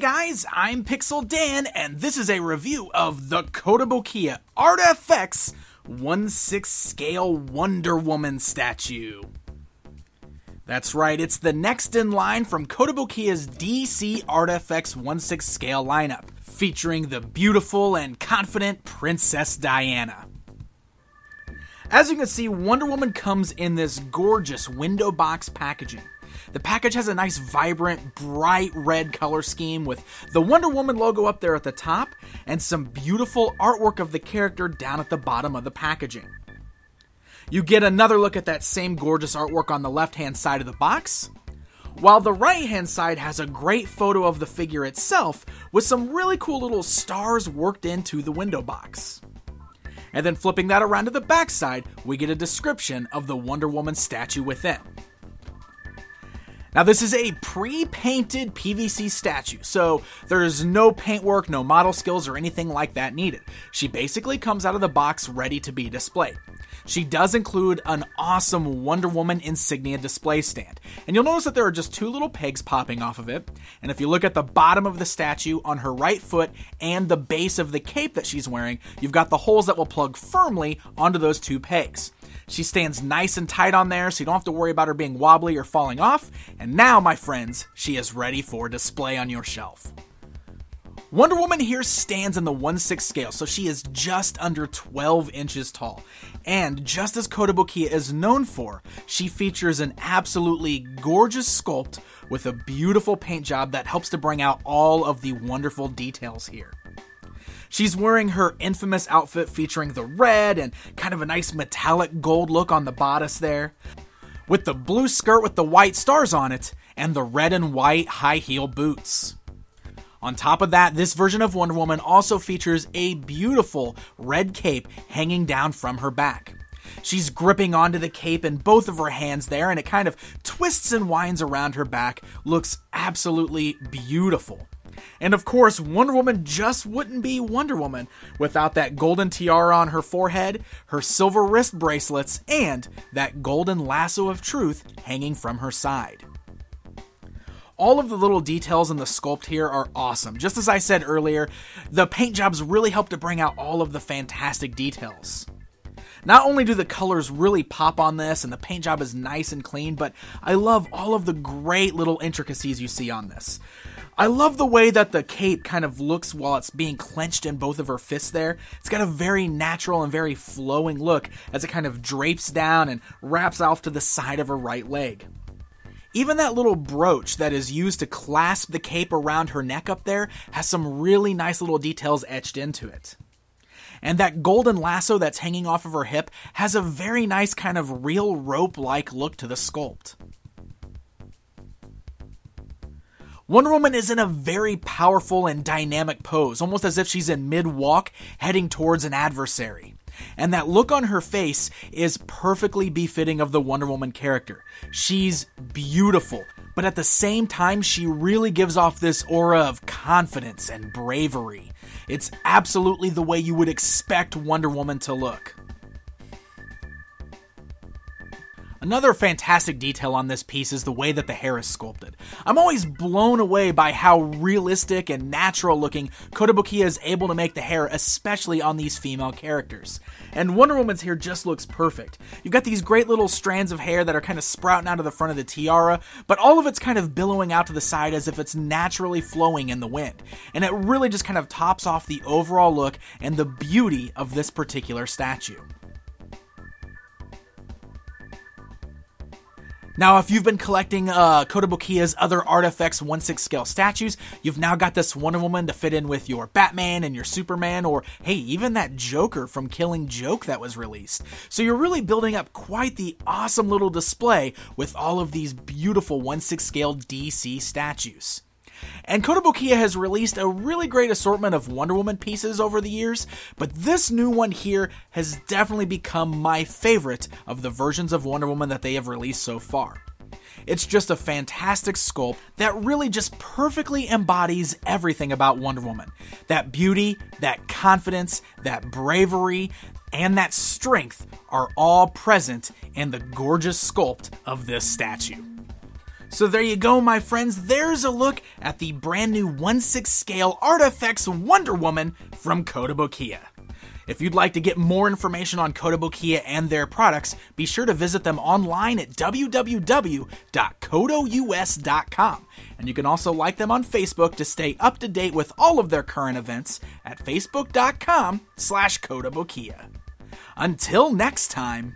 guys, I'm Pixel Dan, and this is a review of the Kotobukiya ArtFX 1 6 scale Wonder Woman statue. That's right, it's the next in line from Kotobukiya's DC ArtFX 1 6 scale lineup, featuring the beautiful and confident Princess Diana. As you can see, Wonder Woman comes in this gorgeous window box packaging. The package has a nice, vibrant, bright red color scheme with the Wonder Woman logo up there at the top and some beautiful artwork of the character down at the bottom of the packaging. You get another look at that same gorgeous artwork on the left hand side of the box, while the right hand side has a great photo of the figure itself with some really cool little stars worked into the window box. And then flipping that around to the back side, we get a description of the Wonder Woman statue within. Now, this is a pre painted PVC statue, so there's no paintwork, no model skills, or anything like that needed. She basically comes out of the box ready to be displayed. She does include an awesome Wonder Woman insignia display stand, and you'll notice that there are just two little pegs popping off of it. And if you look at the bottom of the statue on her right foot and the base of the cape that she's wearing, you've got the holes that will plug firmly onto those two pegs. She stands nice and tight on there, so you don't have to worry about her being wobbly or falling off. And now, my friends, she is ready for display on your shelf. Wonder Woman here stands in the 1 6 scale, so she is just under 12 inches tall. And just as Kotobukiya is known for, she features an absolutely gorgeous sculpt with a beautiful paint job that helps to bring out all of the wonderful details here. She's wearing her infamous outfit featuring the red and kind of a nice metallic gold look on the bodice there, with the blue skirt with the white stars on it, and the red and white high heel boots. On top of that, this version of Wonder Woman also features a beautiful red cape hanging down from her back. She's gripping onto the cape in both of her hands there, and it kind of twists and winds around her back. Looks absolutely beautiful. And of course, Wonder Woman just wouldn't be Wonder Woman without that golden tiara on her forehead, her silver wrist bracelets, and that golden lasso of truth hanging from her side. All of the little details in the sculpt here are awesome. Just as I said earlier, the paint jobs really help to bring out all of the fantastic details. Not only do the colors really pop on this and the paint job is nice and clean, but I love all of the great little intricacies you see on this. I love the way that the cape kind of looks while it's being clenched in both of her fists there. It's got a very natural and very flowing look as it kind of drapes down and wraps off to the side of her right leg. Even that little brooch that is used to clasp the cape around her neck up there has some really nice little details etched into it. And that golden lasso that's hanging off of her hip has a very nice kind of real rope like look to the sculpt. Wonder Woman is in a very powerful and dynamic pose, almost as if she's in mid walk heading towards an adversary. And that look on her face is perfectly befitting of the Wonder Woman character. She's beautiful, but at the same time, she really gives off this aura of confidence and bravery. It's absolutely the way you would expect Wonder Woman to look. Another fantastic detail on this piece is the way that the hair is sculpted. I'm always blown away by how realistic and natural looking Kotobukiya is able to make the hair, especially on these female characters. And Wonder Woman's hair just looks perfect. You've got these great little strands of hair that are kind of sprouting out of the front of the tiara, but all of it's kind of billowing out to the side as if it's naturally flowing in the wind. And it really just kind of tops off the overall look and the beauty of this particular statue. Now, if you've been collecting uh, Kotobukiya's other ArtFX 1-6 scale statues, you've now got this Wonder Woman to fit in with your Batman and your Superman, or hey, even that Joker from Killing Joke that was released. So you're really building up quite the awesome little display with all of these beautiful 1-6 scale DC statues. And Kotobukiya has released a really great assortment of Wonder Woman pieces over the years, but this new one here has definitely become my favorite of the versions of Wonder Woman that they have released so far. It's just a fantastic sculpt that really just perfectly embodies everything about Wonder Woman. That beauty, that confidence, that bravery, and that strength are all present in the gorgeous sculpt of this statue. So there you go, my friends. There's a look at the brand new 1 6 scale ArtFX Wonder Woman from Kotobukiya. If you'd like to get more information on Kotobukiya and their products, be sure to visit them online at www.kotous.com. And you can also like them on Facebook to stay up to date with all of their current events at facebook.com slash Kotobukiya. Until next time,